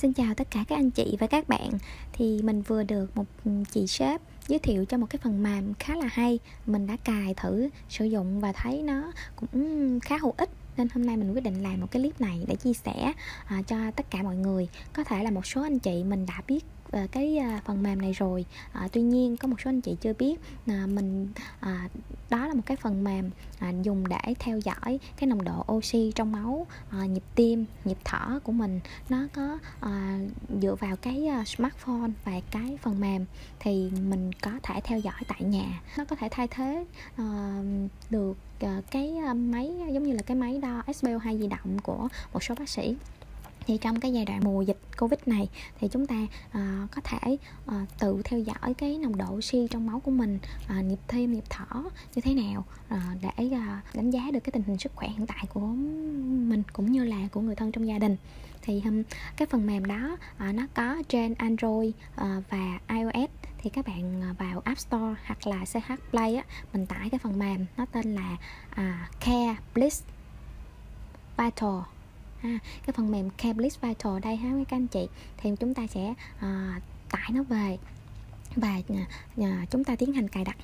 Xin chào tất cả các anh chị và các bạn. Thì mình vừa được một ừ, chị sếp giới thiệu cho một cái phần mềm khá là hay. Mình đã cài thử sử dụng và thấy nó cũng khá hữu ích nên hôm nay mình quyết định làm một cái clip này để chia sẻ uh, cho tất cả mọi người. Có thể là một số anh chị mình đã biết về cái à, phần mềm này rồi. À, tuy nhiên có một số anh chị chưa biết à, mình à, đó là một cái phần mềm à, dùng để theo dõi cái nồng độ oxy trong máu à, nhịp tim nhịp thở của mình. Nó có à, dựa vào cái smartphone và cái phần mềm thì mình có thể theo dõi tại nhà. Nó có thể thay thế à, được Ờ, cái ờ, máy giống như là cái máy đo SpO2 di động của một số bác sĩ. Thì trong cái giai đoạn mùa dịch covid này thì chúng ta uh, có thể uh, tự theo dõi cái nồng độ oxy trong máu của mình uh, nhịp tim nhịp thở như thế nào uh, để uh, đánh giá được cái tình hình sức khỏe hiện tại của mình cũng như là của người thân trong gia đình. Thì um, cái phần mềm đó uh, nó có trên android uh, và ios thì các bạn à, vào App Store hoặc là CH Play á, mình tải cái phần mềm nó tên là à, Care Bliss Vital. Ha cái phần mềm Care Bliss Vital đây ha các anh chị. Thì chúng ta sẽ à, tải nó về và à, à chúng ta tiến hành cài đặt.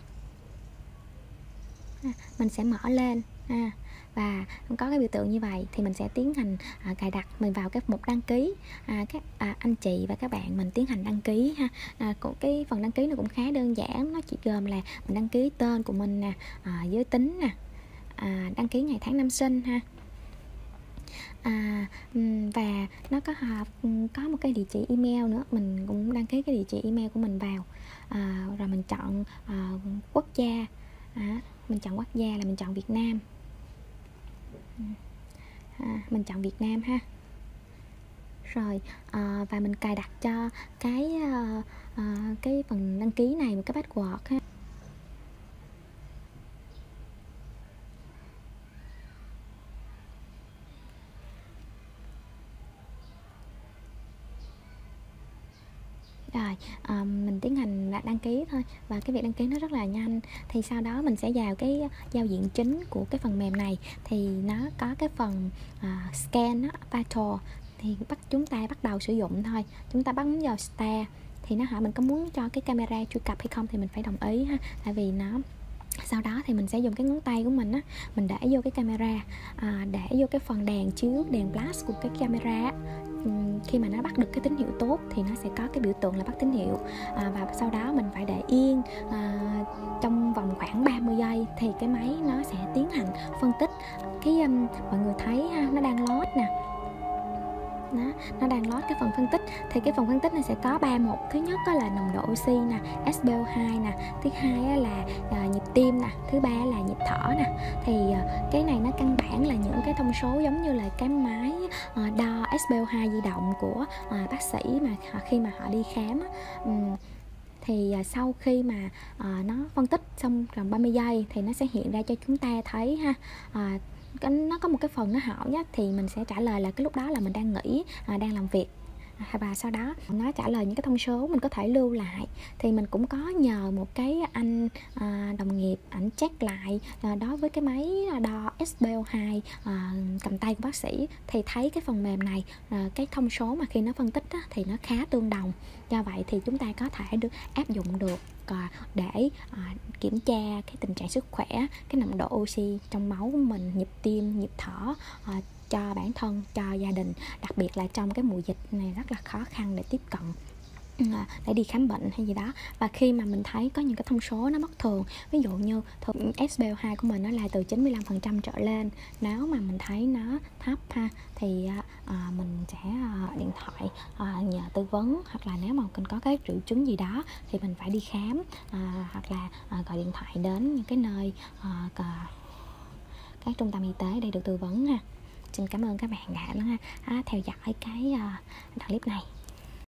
Ha, mình sẽ mở lên ha. Và có cái biểu tượng như vậy thì mình sẽ tiến hành à, cài đặt mình vào cái mục đăng ký. À, các à, anh chị và các bạn mình tiến hành đăng ký ha. À, cái phần đăng ký nó cũng khá đơn giản nó chỉ gồm là mình đăng ký tên của mình nè à, giới tính nè à, đăng ký ngày tháng năm sinh ha. À và nó có hợp có một cái địa chỉ email nữa mình cũng đăng ký cái địa chỉ email của mình vào. À, rồi mình chọn à, quốc gia. À, mình chọn quốc gia là mình chọn Việt Nam. Ừ. à, mình chọn Việt Nam ha. Rồi à, và mình cài đặt cho cái à, à, cái phần đăng ký này một cái password ha. Rồi à, mình tiến hành đăng ký thôi. Và cái việc đăng ký nó rất là nhanh. Thì sau đó mình sẽ vào cái ờ, giao diện chính của cái phần mềm này. Thì nó có cái phần uh, scan đó, vital thì bắt chúng ta bắt đầu sử dụng thôi. Chúng ta bấm vào start thì nó hỏi mình có muốn cho cái camera truy cập hay không thì mình phải đồng ý ha. Tại vì nó sau đó thì mình sẽ dùng cái ngón tay của mình á mình để vô cái camera à, để vô cái phần đèn chiếu đèn flash của cái camera khi mà nó bắt được cái tín hiệu tốt thì nó sẽ có cái biểu tượng là bắt tín hiệu. À, và sau đó mình phải để yên à, trong vòng khoảng 30 giây thì cái máy nó sẽ tiến hành phân tích. Cái um, mọi người thấy ha nó đang load nè nó đang lót cái phần phân tích. Thì cái phần phân tích này sẽ có ba một thứ nhất đó là nồng độ oxy nè SpO2 nè. Thứ hai là ờ, nhịp tim nè. Thứ ba là nhịp thở nè. Thì ờ, cái này nó căn bản là những cái thông số giống như là cái máy ờ, đo SpO2 di động của bác sĩ mà khi mà họ đi khám um, thì sau khi mà uh, nó phân tích xong gần 30 giây thì nó sẽ hiện ra cho chúng ta thấy ha. Uh, nó có một cái phần nó hỏi á, thì mình sẽ trả lời là cái lúc đó là mình đang nghỉ à, đang làm việc và sau đó. Nó trả lời những cái thông số mình có thể lưu lại thì mình cũng có nhờ một cái anh à, đồng nghiệp ảnh check lại à, đối với cái máy đo SpO2 à, cầm tay của bác sĩ thì thấy cái phần mềm này à, cái thông số mà khi nó phân tích á, thì nó khá tương đồng. Do vậy thì chúng ta có thể được áp dụng được à, để à, kiểm tra cái tình trạng sức khỏe cái nồng độ oxy trong máu của mình nhịp tim nhịp thở à, cho bản thân cho gia đình đặc biệt là trong cái mùa dịch này rất là khó khăn để tiếp cận ừ, để đi khám bệnh hay gì đó. Và khi mà mình thấy có những cái thông số nó bất thường ví dụ như thường SPO2 của mình nó là từ 95% trở lên nếu mà mình thấy nó thấp ha thì à, à, mình sẽ à, điện thoại à, nhờ tư vấn hoặc là nếu mà cần có cái triệu chứng gì đó thì mình phải đi khám à, hoặc là à, gọi điện thoại đến những cái nơi à, các trung tâm y tế để được tư vấn ha xin cảm ơn các bạn đã à, theo dõi cái à, đoạn clip này.